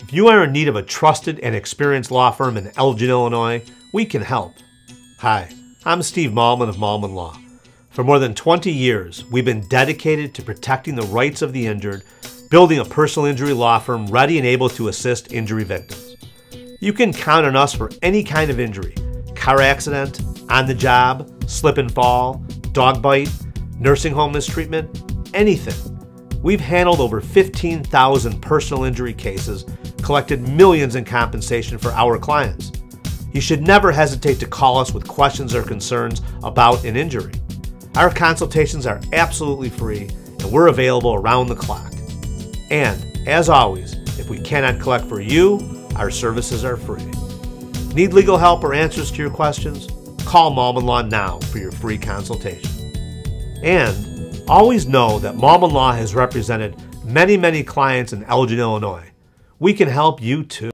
If you are in need of a trusted and experienced law firm in Elgin, Illinois, we can help. Hi, I'm Steve Malman of Malman Law. For more than 20 years, we've been dedicated to protecting the rights of the injured, building a personal injury law firm ready and able to assist injury victims. You can count on us for any kind of injury car accident, on the job, slip and fall, dog bite, nursing home mistreatment, anything. We've handled over 15,000 personal injury cases, collected millions in compensation for our clients. You should never hesitate to call us with questions or concerns about an injury. Our consultations are absolutely free and we're available around the clock. And as always, if we cannot collect for you, our services are free. Need legal help or answers to your questions? Call Malman Law now for your free consultation. And Always know that Malman Law has represented many, many clients in Elgin, Illinois. We can help you too.